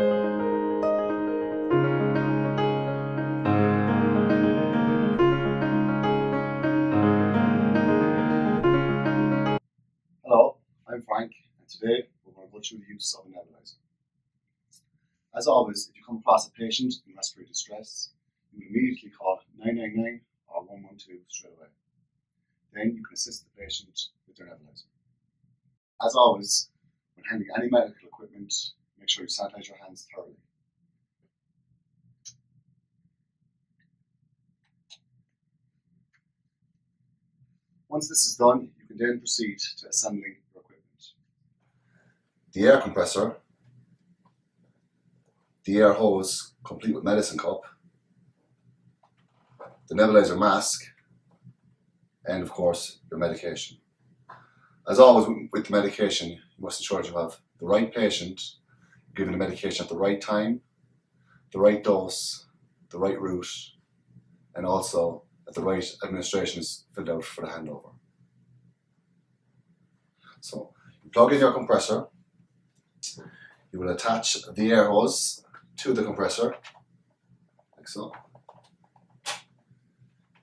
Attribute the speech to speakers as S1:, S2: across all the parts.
S1: Hello, I'm Frank, and today we're going to go through the use of a nebulizer. As always, if you come across a patient in respiratory distress, you would immediately call 999 or 112 straight away. Then you can assist the patient with their nebulizer. As always, when handling any medical equipment, make sure you sanitize your hands thoroughly. Once this is done, you can then proceed to assembling your equipment. The air compressor, the air hose complete with medicine cup, the nebulizer mask, and of course your medication. As always with the medication, you must ensure you have the right patient, given the medication at the right time, the right dose, the right route, and also that the right administration is filled out for the handover. So you plug in your compressor, you will attach the air hose to the compressor, like so.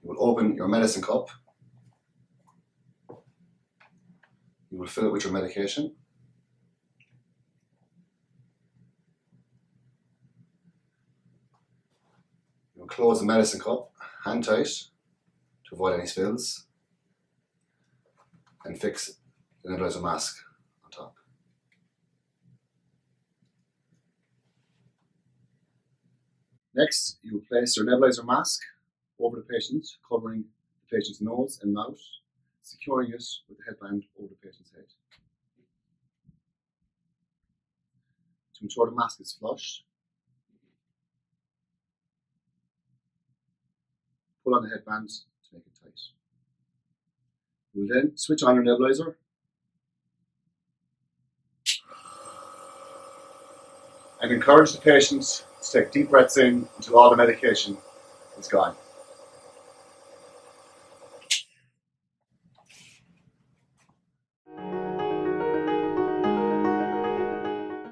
S1: You will open your medicine cup, you will fill it with your medication. Close the medicine cup hand tight to avoid any spills and fix the nebulizer mask on top. Next, you will place your nebulizer mask over the patient, covering the patient's nose and mouth, securing it with the headband over the patient's head. To ensure the mask is flush, pull on the headband to make it tight. Will then switch on your nebulizer and encourage the patient to take deep breaths in until all the medication is gone.